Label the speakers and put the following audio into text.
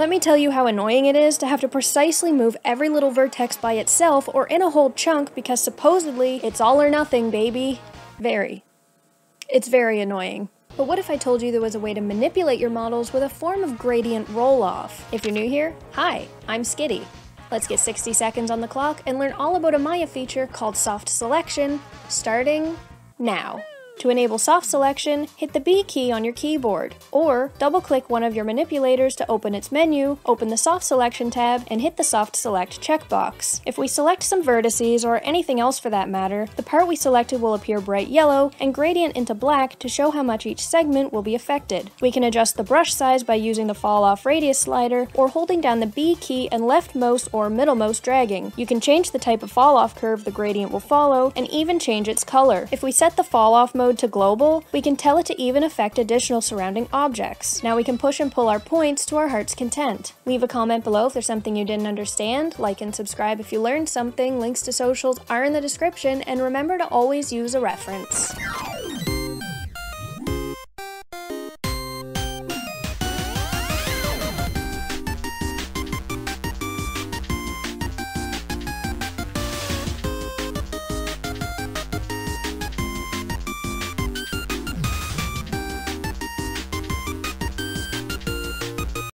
Speaker 1: Let me tell you how annoying it is to have to precisely move every little vertex by itself or in a whole chunk because supposedly it's all or nothing, baby. Very. It's very annoying. But what if I told you there was a way to manipulate your models with a form of gradient roll-off? If you're new here, hi, I'm Skitty. Let's get 60 seconds on the clock and learn all about a Maya feature called soft selection, starting now. To enable soft selection, hit the B key on your keyboard, or double-click one of your manipulators to open its menu, open the soft selection tab, and hit the soft select checkbox. If we select some vertices, or anything else for that matter, the part we selected will appear bright yellow and gradient into black to show how much each segment will be affected. We can adjust the brush size by using the fall off radius slider, or holding down the B key and leftmost or middlemost dragging. You can change the type of fall off curve the gradient will follow, and even change its color. If we set the fall off mode to global, we can tell it to even affect additional surrounding objects. Now we can push and pull our points to our heart's content. Leave a comment below if there's something you didn't understand, like and subscribe if you learned something, links to socials are in the description, and remember to always use a reference.